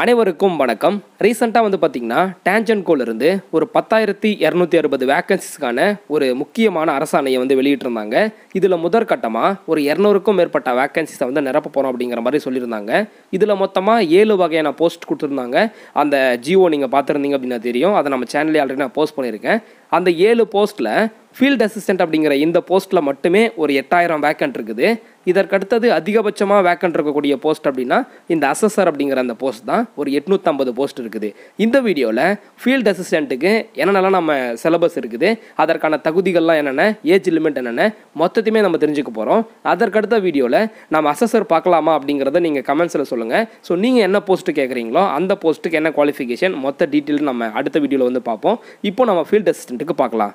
அனைவருக்கும் வணக்கம். ரீசெண்டாக வந்து பார்த்திங்கன்னா டேஞ்சன்கோலருந்து ஒரு பத்தாயிரத்தி இரநூத்தி அறுபது வேக்கன்சிஸ்க்கான ஒரு முக்கியமான அரசாணையை வந்து வெளியிட்டிருந்தாங்க. இதில் முதற்கட்டமாக ஒரு இரநூறுக்கும் மேற்பட்ட வேக்கன்சிஸை வந்து நிரப்ப போகிறோம் அப்படிங்கிற மாதிரி சொல்லியிருந்தாங்க. இதில் மொத்தமாக ஏழு வகையான போஸ்ட் கொடுத்துருந்தாங்க. அந்த ஜியோ நீங்கள் பார்த்துருந்தீங்க அப்படின்னா தெரியும். அதை நம்ம சேனலே ஆல்ரெடி நான் போஸ்ட் பண்ணியிருக்கேன். அந்த ஏழு போஸ்ட்டில் ஃபீல்ட் அசிஸ்டன்ட் அப்படிங்கிற இந்த போஸ்ட்டில் மட்டுமே ஒரு எட்டாயிரம் வேக்கன்ட் இருக்குது. இதற்கடுத்தது அதிகபட்சமாக வேக்கன்ட் இருக்கக்கூடிய போஸ்ட் அப்படின்னா இந்த அசஸர் அப்படிங்கிற அந்த போஸ்ட் தான். ஒரு எட்நூற்றம்பது போஸ்ட் இருக்குது. இந்த வீடியோவில் ஃபீல்ட் அசிஸ்டண்ட்டுக்கு என்னென்னலாம் நம்ம சிலபஸ் இருக்குது அதற்கான தகுதிகள்லாம் என்னென்ன ஏஜ் லிமிட் என்னென்ன மொத்தத்தையுமே நம்ம தெரிஞ்சுக்க போகிறோம் அதற்கடுத்த வீடியோவில் நம்ம அசஸர் பார்க்கலாமா அப்படிங்கிறத நீங்கள் கமெண்ட்ஸில் சொல்லுங்கள் ஸோ நீங்கள் என்ன போஸ்ட்டு கேட்குறீங்களோ அந்த போஸ்ட்டுக்கு என்ன குவாலிஃபிகேஷன் மொத்த டீட்டெயில் நம்ம அடுத்த வீடியோவில் வந்து பார்ப்போம். இப்போ நம்ம ஃபீல்ட் அசிஸ்டண்ட்டுக்கு பார்க்கலாம்.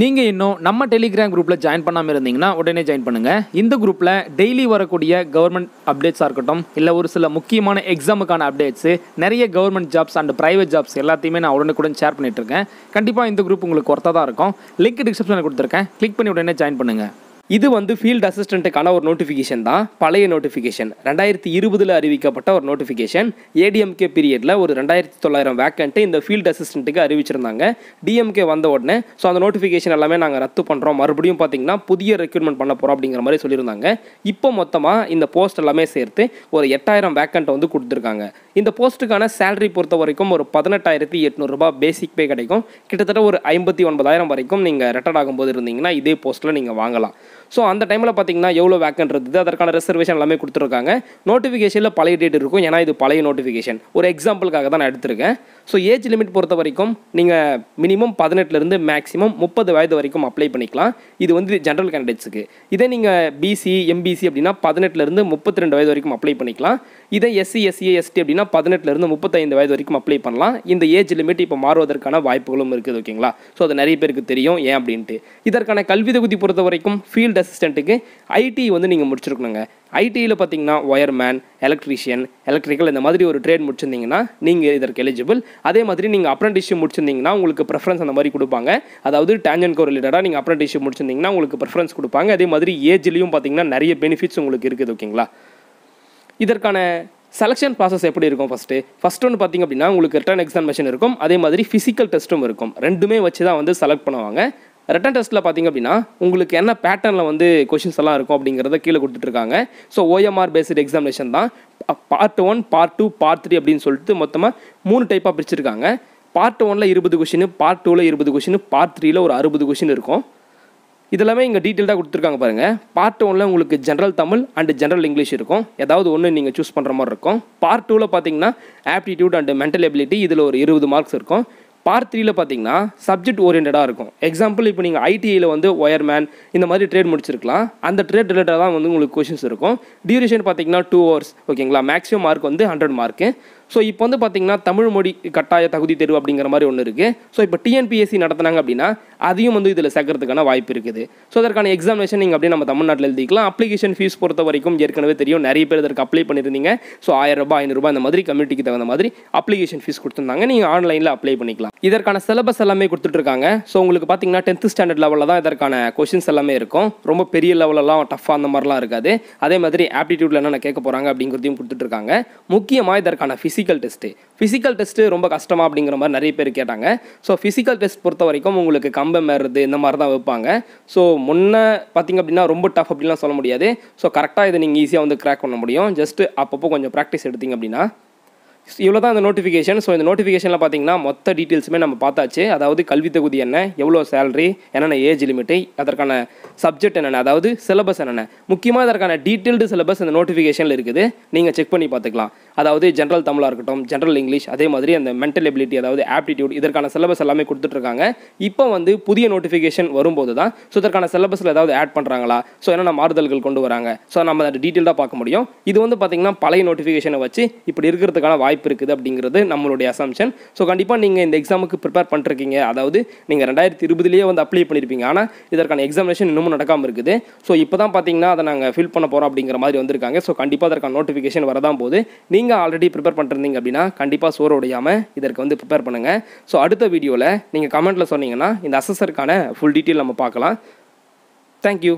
நீங்கள் இன்னும் நம்ம டெலிகிராம் குரூப்பில் ஜாயின் பண்ணாமல் இருந்தீங்கன்னா உடனே ஜாயின் பண்ணுங்கள் இந்த குரூப்பில் டெய்லி வரக்கூடிய கவர்மெண்ட் அப்டேட்ஸாக இருக்கட்டும் இல்லை ஒரு சில முக்கியமான எக்ஸாமுக்கான அப்டேட்ஸு நிறைய government jobs and private jobs எல்லாத்தையுமே நான் உடனுக்குடன் ஷேர் பண்ணிகிட்ருக்கேன் இருக்கேன். கண்டிப்பாக இந்த குரூப் உங்களுக்கு ஒர்த்தாக தான் இருக்கும். லிங்க் டிஸ்கிரிப்ஷனில் கொடுத்துருக்கேன். கிளிக் பண்ணி உடனே ஜாயின் பண்ணுங்கள் இது வந்து ஃபீல்ட் அசிஸ்டண்ட்டுக்கான ஒரு நோட்டிஃபிகேஷன் தான். பழைய நோட்டிஃபிகேஷன் ரெண்டாயிரத்தி இருபதில் அறிவிக்கப்பட்ட ஒரு நோட்டிஃபிகேஷன் ஏடிஎம்கே பீரியடில் ஒரு ரெண்டாயிரத்தி தொள்ளாயிரம் வேக்கண்ட்டு இந்த ஃபீல்ட் அசிஸ்டண்ட்டுக்கு அறிவிச்சிருந்தாங்க. டிஎம்கே வந்த உடனே ஸோ அந்த நோட்டிஃபிகேஷன் எல்லாமே நாங்கள் ரத்து பண்ணுறோம் மறுபடியும் பார்த்தீங்கன்னா புதிய ரெக்ரூட்மெண்ட் பண்ண போகிறோம் அப்படிங்கிற மாதிரி சொல்லியிருந்தாங்க. இப்போ மொத்தமாக இந்த போஸ்ட் எல்லாமே சேர்த்து ஒரு எட்டாயிரம் வேக்கண்ட்டை வந்து கொடுத்துருக்காங்க. இந்த போஸ்ட்டுக்கான சேலரி பொறுத்த வரைக்கும் ஒரு பதினெட்டாயிரத்தி எட்நூறுபா பேசிக் பே கிடைக்கும். கிட்டத்தட்ட ஒரு ஐம்பத்தி ஒன்பதாயிரம் வரைக்கும் நீங்கள் ரிட்டர்ட் ஆகும்போது இருந்தீங்கன்னா இதே போஸ்ட்டில் நீங்கள் வாங்கலாம். ஸோ அந்த டைமில் பார்த்தீங்கன்னா எவ்வளோ வேக்கன்ட் இருக்குது அதற்கான ரிசர்வேஷன் எல்லாமே கொடுத்துருக்காங்க. நோட்டிஃபிகேஷனில் பழைய டேட் இருக்கும். ஏன்னா இது பழைய நோட்டிஃபிகேஷன் ஒரு எக்ஸாம்பிளுக்காக தான் நான் எடுத்திருக்கேன். ஸோ ஏஜ் லிமிட் பொறுத்த வரைக்கும் நீங்கள் மினிமம் பதினெட்டுலேருந்து மேக்ஸிமம் முப்பது வயது வரைக்கும் அப்ளை பண்ணிக்கலாம். இது வந்து ஜென்ரல் கேண்டிடேட்ஸுக்கு இதே நீங்கள் பிசி எம்பிசி அப்படின்னா பதினெட்டுலேருந்து முப்பத்தி ரெண்டு வயது வரைக்கும் அப்ளை பண்ணிக்கலாம். இதே எஸ்சி எஸ்சி எஸ்டி அப்படின்னா பதினெட்டுலேருந்து முப்பத்தைந்து வயது வரைக்கும் அப்ளை பண்ணலாம். இந்த ஏஜ் லிமிட் இப்போ மாறுவதற்கான வாய்ப்புகளும் இருக்குது ஓகேங்களா ஸோ அது நிறைய பேருக்கு தெரியும். ஏன் அப்படின்ட்டு. இதற்கான கல்வி தகுதி பொறுத்த வரைக்கும் ஃபீல்ட் அசிஸ்டண்ட்டுக்கு ஐடி வந்து நீங்கள் முடிச்சிருக்கணுங்க. ஐடியில் பார்த்தீங்கன்னா ஒயர்மேன் எலக்ட்ரீஷியன் எலக்ட்ரிக்கல் இந்த மாதிரி ஒரு ட்ரேட் முடிச்சிருந்தீங்கன்னா நீங்கள் இதற்கு எலிஜிபிள் அதே மாதிரி நீங்கள் அப்ரண்டிஷிப் முடிச்சிருந்தீங்கன்னா உங்களுக்கு ப்ரெஃபரன்ஸ் அந்த மாதிரி கொடுப்பாங்க. அதாவது டேஞ்சன் கோ ரிலேட்டடாக நீங்கள் அப்ரண்டிஷிப் முடிச்சிருந்தீங்கன்னா உங்களுக்கு ப்ரெஃபரன்ஸ் கொடுப்பாங்க. அதே மாதிரி ஏஜ்லேயும் பார்த்தீங்கன்னா நிறைய பெனிஃபிட்ஸ் உங்களுக்கு இருக்குது ஓகேங்களா இதற்கான செலெக்ஷன் ப்ராசஸ் எப்படி இருக்கும் ஃபஸ்ட்டு ஃபஸ்ட் ஒன்று பார்த்திங்க அப்படின்னா உங்களுக்கு ரிட்டர்ன் எக்ஸாமினேஷன் இருக்கும். அதே மாதிரி ஃபிசிக்கல் டெஸ்ட்டும் இருக்கும். ரெண்டுமே வச்சு தான் வந்து செலக்ட் பண்ணுவாங்க. ரிட்டன் டெஸ்ட்டில் பார்த்திங்க அப்படின்னா உங்களுக்கு என்ன பேட்டர்னில் வந்து கொஷின்ஸ் எல்லாம் இருக்கும் அப்படிங்கிறத கீழே கொடுத்துட்ருக்காங்க ஸோ ஓஎம்ஆர் பேஸ்டு எக்ஸாமினேஷன் தான். Part one part two part three அப்படின்னு சொல்லிட்டு மொத்தமாக மூணு டைப்பாக பிரிச்சிருக்காங்க. பார்ட் ஒனில் இருபது கொஷின் பார்ட் டூவில் இருபது கொஷின் பார்ட் த்ரீயில் ஒரு அறுபது கொஷின் இருக்கும். இதெல்லாமே இங்கே டீட்டெயில்டாக கொடுத்துருக்காங்க பாருங்கள் பார்ட் ஒனில் உங்களுக்கு general Tamil and general English இருக்கும். ஏதாவது ஒன்று நீங்கள் சூஸ் பண்ணுற மாதிரி இருக்கும். பார்ட் டூவில் பார்த்தீங்கன்னா ஆப்டிடியூட் அண்ட் மென்டல் எபிலிட்டி இதில் ஒரு இருபது மார்க்ஸ் இருக்கும். பார்ட் த்ரீல பார்த்தீங்கன்னா சப்ஜெக்ட் ஓரியன்டாக இருக்கும். எக்ஸாம்பிள் இப்போ நீங்கள் ஐடிஐயில் வந்து ஒயர்மேன் இந்த மாதிரி ட்ரேட் முடிச்சிருக்கலாம். அந்த ட்ரேட் ரிலேட்டடாக தான் வந்து உங்களுக்கு கொஷின்ஸ் இருக்கும். டியூரேஷன் பார்த்தீங்கன்னா டூ ஹவர்ஸ் ஓகேங்களா மேக்ஸிமம் மார்க் வந்து ஹண்ட்ரட் மார்க்கு ஸோ இப்போ வந்து பார்த்தீங்கன்னா தமிழ் மொழி கட்டாய தகுதி தேர்வு அப்படிங்கிற மாதிரி ஒன்று இருக்குது ஸோ இப்போ டிஎன்பிஎஸ்சி நடத்தினாங்க அப்படின்னா அதையும் வந்து இதில் சேர்க்கறதுக்கான வாய்ப்பு இருக்குது. ஸோ அதற்கான எக்ஸாமினேஷன் நீங்கள் அப்படியே நம்ம தமிழ்நாட்டில் எழுதிக்கலாம். அப்ளிகேஷன் ஃபீஸ் பொறுத்த வரைக்கும் ஏற்கனவே தெரியும். நிறைய பேர் இதற்கு அப்ளை பண்ணியிருந்தீங்க. ஸோ ஆயிரம் ரூபாய் ஐநூறுரூபா இந்த மாதிரி கம்யூனிட்டிக்கு தகுந்த மாதிரி அப்ளிகேஷன் ஃபீஸ் கொடுத்துருந்தாங்க. நீங்கள் ஆன்லைனில் அப்ளை பண்ணிக்கலாம். இதற்கான சிலபஸ் எல்லாமே கொடுத்துட்ருக்காங்க. ஸோ உங்களுக்கு பார்த்தீங்கன்னா டென்த்து ஸ்டாண்டர்ட் லெவலில் தான் இதற்கான கொஷின்ஸ் எல்லாமே இருக்கும். ரொம்ப பெரிய லெவலெல்லாம் டஃப்பாக அந்த மாதிரிலாம் இருக்காது. அதே மாதிரி ஆப்டிடியூட்டில் என்னென்ன கேட்க போகிறாங்க அப்படிங்கிறதையும் கொடுத்துட்ருக்காங்க. முக்கியமாக இதற்கான ஃபிசிக்கல் டெஸ்ட்டு ஃபிசிக்கல் டெஸ்ட்டு ரொம்ப கஷ்டமாக அப்படிங்கிற மாதிரி நிறைய பேர் கேட்டாங்க. ஸோ ஃபிசிக்கல் டெஸ்ட் பொறுத்த வரைக்கும் உங்களுக்கு கம்பம் ஏறுறது இந்த மாதிரி தான் வைப்பாங்க. ஸோ முன்னே பார்த்திங்க அப்படின்னா ரொம்ப டஃப் அப்படிலாம் சொல்ல முடியாது. ஸோ கரெக்டாக இதை நீங்கள் ஈஸியாக வந்து கிராக் பண்ண முடியும். ஜஸ்ட்டு அப்பப்போ கொஞ்சம் ப்ராக்டிஸ் எடுத்திங்க அப்படின்னா. இவ்வளோ தான் இந்த நோட்டிஃபிகேஷன் ஸோ இந்த நோட்டிஃபிகேஷனில் பார்த்தீங்கன்னா மொத்த டீட்டெயில்ஸுமே நம்ம பார்த்தாச்சு. அதாவது கல்வி தகுதி என்ன எவ்வளோ சேலரி என்னென்ன ஏஜ் லிமிட்டு அதற்கான சப்ஜெக்ட் என்னென்ன அதாவது சிலபஸ் என்னென்ன. முக்கியமாக அதற்கான டீட்டெயில்டு சிலபஸ் இந்த நோட்டிஃபிகேஷனில் இருக்குது. நீங்கள் செக் பண்ணி பார்த்துக்கலாம். அதாவது ஜென்ரல் தமிழாக இருக்கட்டும் ஜென்ரல் இங்கிலீஷ் அதே மாதிரி அந்த மென்டல் எபிலிட்டி அதாவது ஆப்டிடியூட் இதற்கான சிலபஸ் எல்லாமே கொடுத்துட்ருக்காங்க. இப்போ வந்து புதிய நோட்டிஃபிகேஷன் வரும்போது தான் ஸோ இதற்கான சிலபஸில் ஏதாவது ஆட் பண்ணுறாங்களா ஸோ என்னென்ன மாறுதல்கள் கொண்டு வராங்க? ஸோ நம்ம அதை டீட்டெயிலாக பார்க்க முடியும். இது வந்து பார்த்திங்கன்னா பழைய நோட்டிஃபிகேஷனை வச்சு இப்படி இருக்கிறதுக்கான வாய்ப்பு இருக்குது அப்படிங்கிறது நம்மளுடைய அசம்ஷன் ஸோ கண்டிப்பாக நீங்கள் இந்த எக்ஸாமுக்கு ப்ரிப்பேர் பண்ணிருக்கீங்க அதாவது நீங்கள் ரெண்டாயிரத்தி இருபதுலேயே வந்து அப்ளை பண்ணியிருப்பீங்க ஆனால் இதற்கான எக்ஸாமினேஷன் இன்னமும் நடக்காமல் இருக்குது. ஸோ இப்போ தான் பார்த்தீங்கன்னா அதை நாங்கள் ஃபில் பண்ண போகிறோம் அப்படிங்கிற மாதிரி வந்திருக்காங்க. ஸோ கண்டிப்பாக அதற்கான நோட்டிஃபிகேஷன் வரதான் போது நீங்கள் ஆல்ரெடி ப்ரிப்பேர் பண்ணிருந்தீங்க அப்படின்னா கண்டிப்பாக சோறு உடையாமல் இதற்கு வந்து ப்ரிப்பேர் பண்ணுங்கள் ஸோ அடுத்த வீடியோவில் நீங்கள் கமெண்ட்டில் சொன்னீங்கன்னா இந்த அசஸருக்கான ஃபுல் டீட்டெயில் நம்ம பார்க்கலாம். தேங்க்யூ